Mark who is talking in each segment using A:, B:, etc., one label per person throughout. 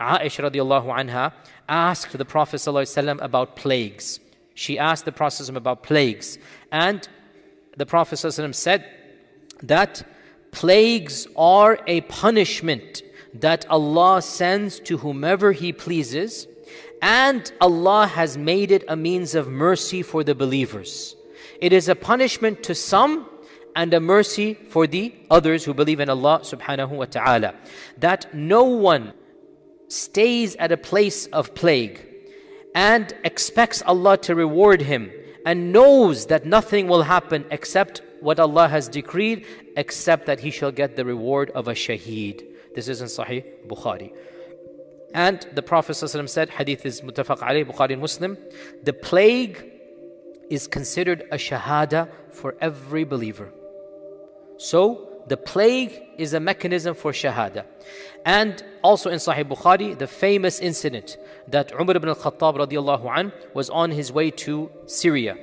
A: Aisha radiallahu anha asked the Prophet ﷺ about plagues. She asked the Prophet about plagues. And the Prophet ﷺ said that plagues are a punishment that Allah sends to whomever He pleases, and Allah has made it a means of mercy for the believers. It is a punishment to some and a mercy for the others who believe in Allah subhanahu wa ta'ala. That no one stays at a place of plague and expects Allah to reward him and knows that nothing will happen except what Allah has decreed, except that he shall get the reward of a shaheed. This is in Sahih Bukhari. And the Prophet ﷺ said, Hadith is mutafaq alayh, Bukhari and Muslim, the plague is considered a shahada for every believer. So, the plague is a mechanism for shahada. And also in Sahih Bukhari, the famous incident that Umar ibn al-Khattab radiallahu an was on his way to Syria.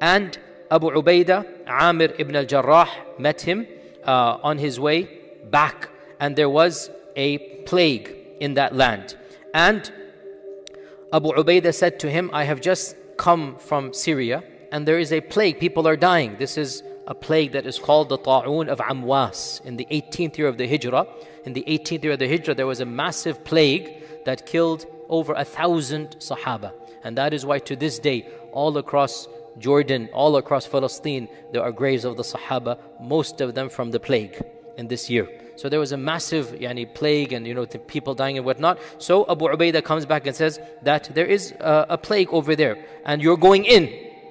A: And Abu Ubaidah, Amir ibn al-Jarrah met him uh, on his way back. And there was a plague in that land. And Abu Ubaidah said to him, I have just come from Syria and there is a plague. People are dying. This is a plague that is called the Ta'un of Amwas. In the 18th year of the Hijrah, in the 18th year of the Hijrah, there was a massive plague that killed over a thousand Sahaba. And that is why to this day, all across Jordan, all across Palestine, there are graves of the Sahaba, most of them from the plague in this year. So there was a massive yani, plague and you know the people dying and whatnot. So Abu Ubaidah comes back and says that there is a, a plague over there and you're going in.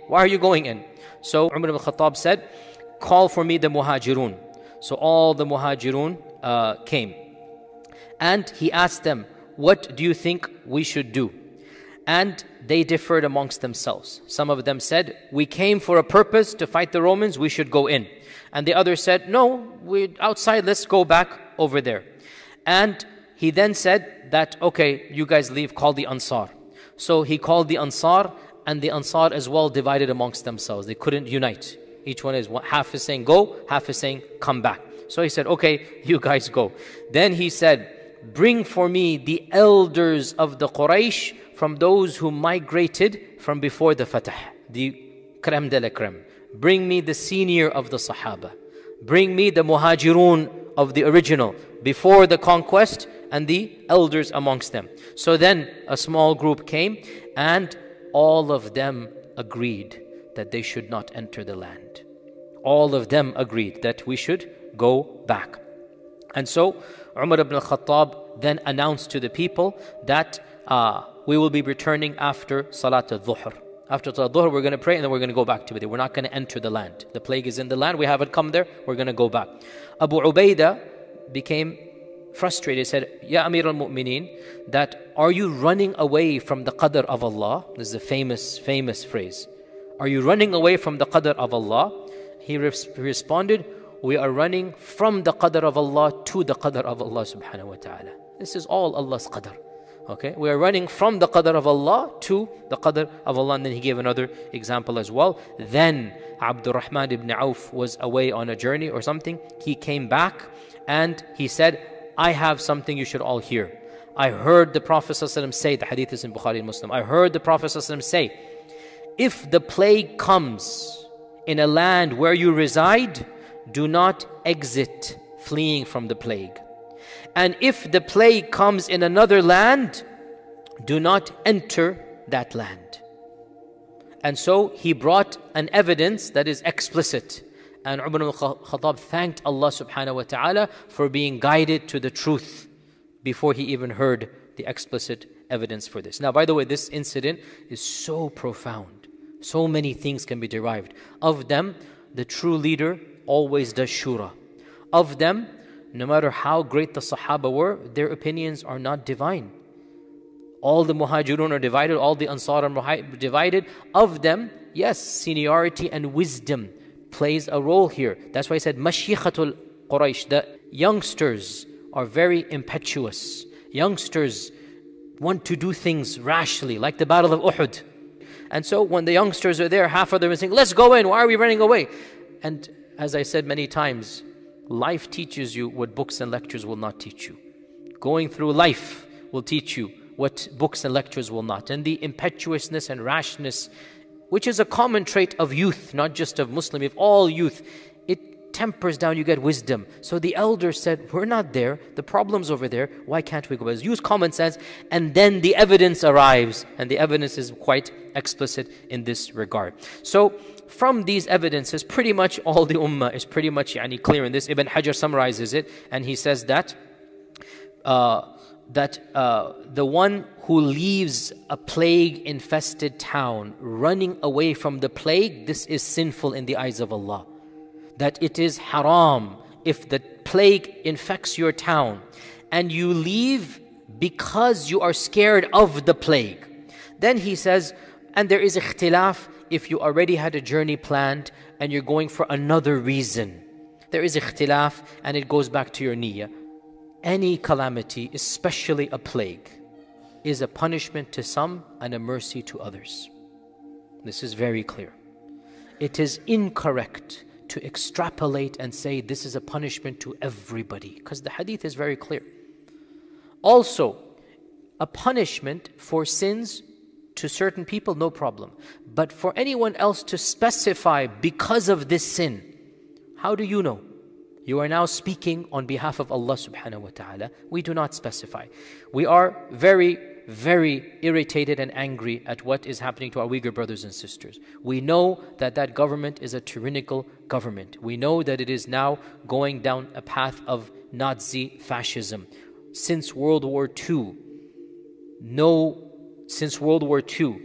A: Why are you going in? So Umar ibn Khattab said, call for me the muhajirun. So all the muhajirun uh, came. And he asked them, what do you think we should do? And they differed amongst themselves. Some of them said, we came for a purpose to fight the Romans, we should go in. And the others said, no, we're outside, let's go back over there. And he then said that, okay, you guys leave, call the Ansar. So he called the Ansar, and the Ansar as well divided amongst themselves. They couldn't unite. Each one is half is saying go, half is saying come back. So he said, okay, you guys go. Then he said, bring for me the elders of the Quraysh from those who migrated from before the Fatah, the creme de la creme. Bring me the senior of the Sahaba. Bring me the Muhajirun of the original before the conquest and the elders amongst them. So then a small group came and all of them agreed that they should not enter the land. All of them agreed that we should go back. And so Umar ibn al-Khattab then announced to the people that uh, we will be returning after Salat al-Dhuhr. After Salat al-Dhuhr, we're going to pray and then we're going to go back to Medina. We're not going to enter the land. The plague is in the land. We haven't come there. We're going to go back. Abu Ubaidah became frustrated, said, Ya Amir al Mu'mineen, that are you running away from the qadr of Allah? This is a famous, famous phrase. Are you running away from the qadr of Allah? He res- responded, We are running from the qadr of Allah to the qadr of Allah subhanahu wa ta'ala. This is all Allah's qadr. Okay, we are running from the qadr of Allah to the qadr of Allah. And then he gave another example as well. Then Abdurrahman ibn Auf was away on a journey or something. He came back and he said, I have something you should all hear. I heard the Prophet ﷺ say, the hadith is in Bukhari and Muslim. I heard the Prophet ﷺ say, if the plague comes in a land where you reside, do not exit fleeing from the plague. And if the plague comes in another land, do not enter that land. And so he brought an evidence that is explicit. And Umar al-Khattab thanked Allah subhanahu wa ta'ala for being guided to the truth before he even heard the explicit evidence for this. Now, by the way, this incident is so profound. So many things can be derived. Of them, the true leader always does shura. Of them, no matter how great the Sahaba were, their opinions are not divine. All the Muhajirun are divided, all the Ansar are divided. Of them, yes, seniority and wisdom plays a role here. That's why I said, Mashikhatul Quraysh, the youngsters are very impetuous. Youngsters want to do things rashly, like the Battle of Uhud. And so when the youngsters are there, half of them are saying, Let's go in, why are we running away? And as I said many times, life teaches you what books and lectures will not teach you. Going through life will teach you, what books and lectures will not. And the impetuousness and rashness, which is a common trait of youth, not just of Muslim, of all youth, it tempers down, you get wisdom. So the elders said, We're not there, the problem's over there, why can't we go? Use common sense, and then the evidence arrives, and the evidence is quite explicit in this regard. So, from these evidences, pretty much all the ummah is pretty much yani, clear in this. Ibn Hajar summarizes it, and he says that. Uh, that uh, the one who leaves a plague infested town running away from the plague, this is sinful in the eyes of Allah. That it is haram if the plague infects your town and you leave because you are scared of the plague. Then he says, and there is ikhtilaf if you already had a journey planned and you're going for another reason. There is ikhtilaf and it goes back to your niyyah any calamity, especially a plague, is a punishment to some and a mercy to others. This is very clear. It is incorrect to extrapolate and say this is a punishment to everybody because the hadith is very clear. Also, a punishment for sins to certain people, no problem. But for anyone else to specify because of this sin, how do you know? You are now speaking on behalf of Allah subhanahu wa ta'ala. We do not specify. We are very, very irritated and angry at what is happening to our Uyghur brothers and sisters. We know that that government is a tyrannical government. We know that it is now going down a path of Nazi fascism. Since World War II, no, since World War II,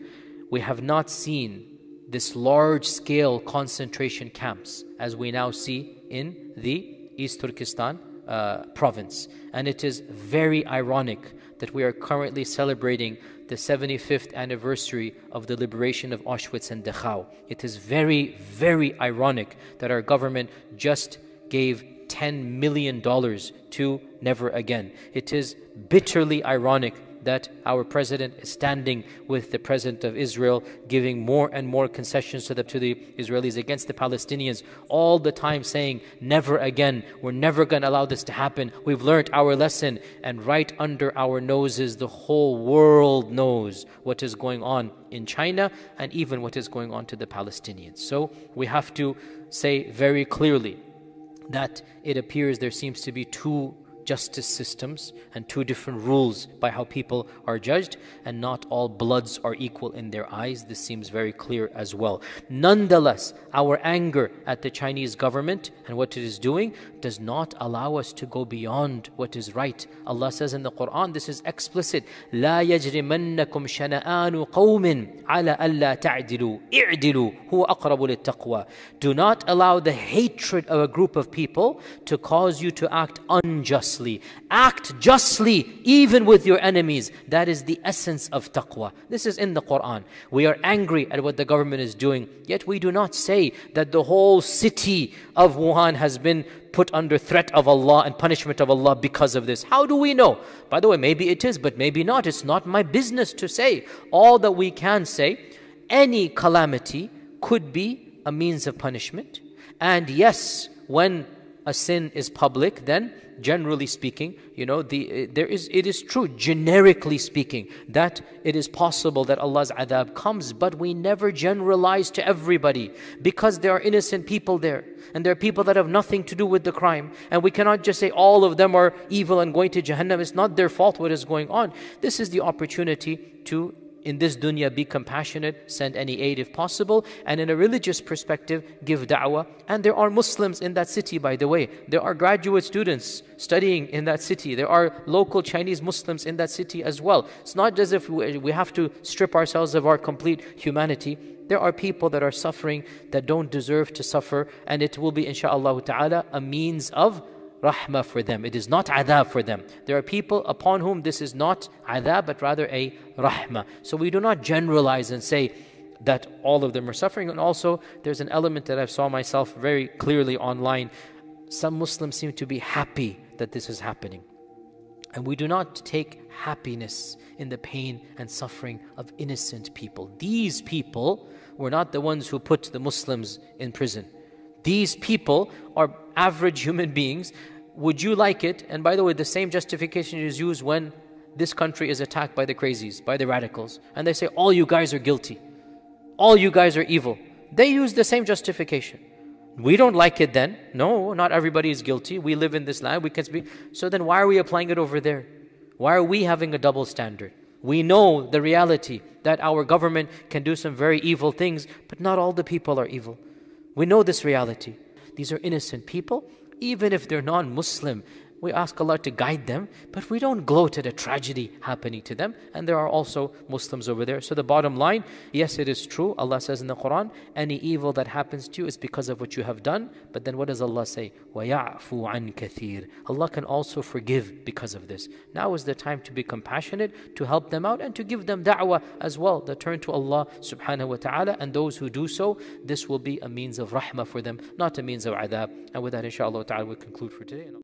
A: we have not seen this large scale concentration camps as we now see in the East Turkestan uh, province. And it is very ironic that we are currently celebrating the 75th anniversary of the liberation of Auschwitz and Dachau. It is very, very ironic that our government just gave $10 million to Never Again. It is bitterly ironic that our president is standing with the president of Israel, giving more and more concessions to the, to the Israelis against the Palestinians, all the time saying, Never again, we're never going to allow this to happen. We've learned our lesson. And right under our noses, the whole world knows what is going on in China and even what is going on to the Palestinians. So we have to say very clearly that it appears there seems to be two justice systems and two different rules by how people are judged, and not all bloods are equal in their eyes. This seems very clear as well. Nonetheless, our anger at the Chinese government and what it is doing does not allow us to go beyond what is right. Allah says in the Quran, this is explicit. لا يجرمنكم شنآن قوم على ألا تعدلوا اعدلوا هو أقرب للتقوى. Do not allow the hatred of a group of people to cause you to act unjustly justly. Act justly even with your enemies. That is the essence of taqwa. This is in the Quran. We are angry at what the government is doing, yet we do not say that the whole city of Wuhan has been put under threat of Allah and punishment of Allah because of this. How do we know? By the way, maybe it is, but maybe not. It's not my business to say. All that we can say, any calamity could be a means of punishment. And yes, when a sin is public, then generally speaking, you know, the, eh, there is, it is true, generically speaking, that it is possible that Allah's adhab comes, but we never generalize to everybody because there are innocent people there and there are people that have nothing to do with the crime. And we cannot just say all of them are evil and going to Jahannam. It's not their fault what is going on. This is the opportunity to in this dunya be compassionate, send any aid if possible, and in a religious perspective, give da'wah. And there are Muslims in that city, by the way. There are graduate students studying in that city. There are local Chinese Muslims in that city as well. It's not as if we have to strip ourselves of our complete humanity. There are people that are suffering that don't deserve to suffer, and it will be, inshaAllah ta'ala, a means of rahmah for them. It is not adhab for them. There are people upon whom this is not adhab, but rather a rahmah. So we do not generalize and say that all of them are suffering. And also, there's an element that I saw myself very clearly online. Some Muslims seem to be happy that this is happening. And we do not take happiness in the pain and suffering of innocent people. These people were not the ones who put the Muslims in prison. These people are average human beings would you like it? And by the way, the same justification is used when this country is attacked by the crazies, by the radicals, and they say, all you guys are guilty, all you guys are evil. They use the same justification. We don't like it then. No, not everybody is guilty. We live in this land. We can speak. So then why are we applying it over there? Why are we having a double standard? We know the reality that our government can do some very evil things, but not all the people are evil. We know this reality. These are innocent people, even if they're non Muslim we ask Allah to guide them, but we don't gloat at a tragedy happening to them. And there are also Muslims over there. So the bottom line, yes, it is true. Allah says in the Quran, any evil that happens to you is because of what you have done. But then what does Allah say? وَيَعْفُ عَنْ كَثِيرٍ Allah can also forgive because of this. Now is the time to be compassionate, to help them out, and to give them da'wah as well. The turn to Allah subhanahu wa ta'ala. And those who do so, this will be a means of rahmah for them, not a means of adhab. And with that, inshallah ta'ala, we conclude for today.